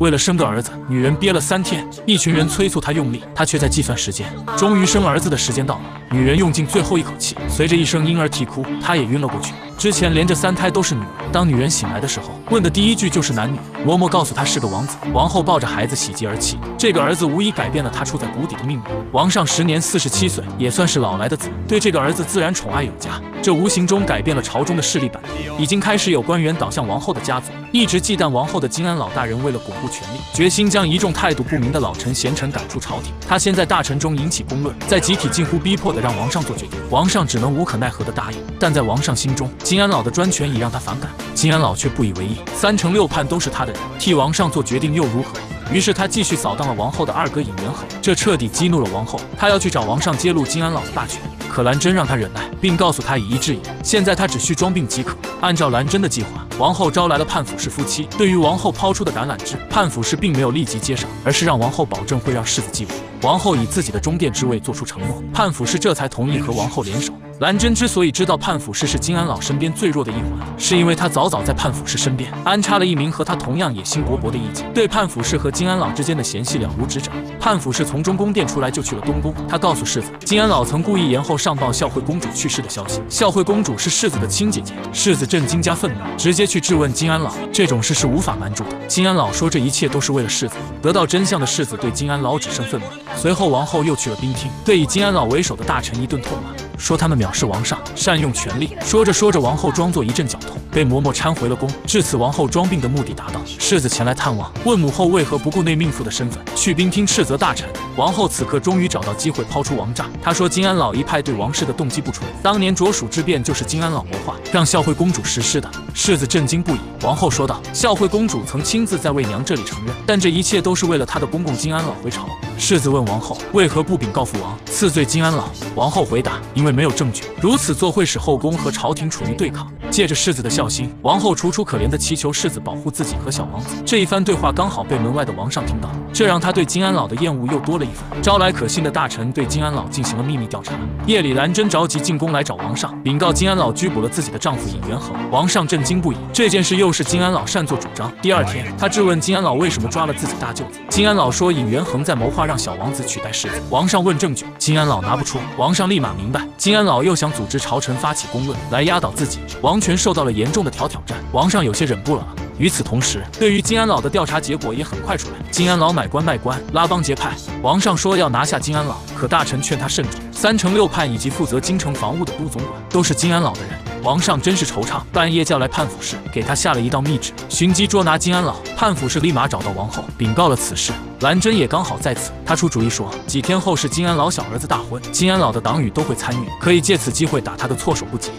为了生个儿子，女人憋了三天，一群人催促她用力，她却在计算时间。终于生儿子的时间到了，女人用尽最后一口气，随着一声婴儿啼哭，她也晕了过去。之前连着三胎都是女儿，当女人醒来的时候，问的第一句就是男女。嬷嬷告诉他是个王子，王后抱着孩子喜极而泣。这个儿子无疑改变了她处在谷底的命运。王上时年四十七岁，也算是老来的子，对这个儿子自然宠爱有加。这无形中改变了朝中的势力版图，已经开始有官员倒向王后的家族。一直忌惮王后的金安老大人，为了巩固权力，决心将一众态度不明的老臣贤臣赶出朝廷。他先在大臣中引起公论，再集体近乎逼迫的让王上做决定。王上只能无可奈何的答应，但在王上心中。金安老的专权已让他反感，金安老却不以为意。三城六叛都是他的替王上做决定又如何？于是他继续扫荡了王后的二哥尹元衡，这彻底激怒了王后。他要去找王上揭露金安老的大权，可兰真让他忍耐，并告诉他以一制夷，现在他只需装病即可。按照兰真的计划，王后招来了判府氏夫妻。对于王后抛出的橄榄枝，判府氏并没有立即接上，而是让王后保证会让世子继位。王后以自己的中殿之位做出承诺，判府氏这才同意和王后联手。兰真之所以知道判府氏是金安老身边最弱的一环，是因为他早早在判府氏身边安插了一名和他同样野心勃勃的义警，对判府氏和金安老之间的嫌隙了如指掌。判府氏从中宫殿出来就去了东宫，他告诉世子，金安老曾故意延后上报孝惠公主去世的消息。孝惠公主是世子的亲姐姐，世子震惊加愤怒，直接去质问金安老，这种事是无法瞒住的。金安老说这一切都是为了世子。得到真相的世子对金安老只剩愤怒。随后王后又去了宾厅，对以金安老为首的大臣一顿痛骂。说他们藐视王上，善用权力。说着说着，王后装作一阵绞痛，被嬷嬷搀回了宫。至此，王后装病的目的达到。世子前来探望，问母后为何不顾内命妇的身份去宾厅斥责大臣。王后此刻终于找到机会抛出王炸。她说金安老一派对王室的动机不纯，当年卓蜀之变就是金安老谋划，让孝惠公主实施的。世子震惊不已。王后说道：“孝惠公主曾亲自在魏娘这里承认，但这一切都是为了她的公公金安老回朝。”世子问王后为何不禀告父王，赐罪金安老？王后回答：“因为。”没有证据，如此做会使后宫和朝廷处于对抗。借着世子的孝心，王后楚楚可怜的祈求世子保护自己和小王子。这一番对话刚好被门外的王上听到，这让他对金安老的厌恶又多了一分。招来可信的大臣对金安老进行了秘密调查。夜里，兰真着急进宫来找王上，禀告金安老拘捕了自己的丈夫尹元衡。王上震惊不已，这件事又是金安老擅作主张。第二天，他质问金安老为什么抓了自己大舅子。金安老说尹元衡在谋划让小王子取代世子。王上问证据，金安老拿不出。王上立马明白。金安老又想组织朝臣发起公论来压倒自己，王权受到了严重的挑挑战。王上有些忍不了了。与此同时，对于金安老的调查结果也很快出来。金安老买官卖官，拉帮结派。王上说要拿下金安老，可大臣劝他慎重。三城六叛以及负责京城防务的都总管都是金安老的人。王上真是惆怅，半夜叫来判府氏，给他下了一道密旨，寻机捉拿金安老。判府氏立马找到王后，禀告了此事。兰真也刚好在此，他出主意说，几天后是金安老小儿子大婚，金安老的党羽都会参与，可以借此机会打他个措手不及。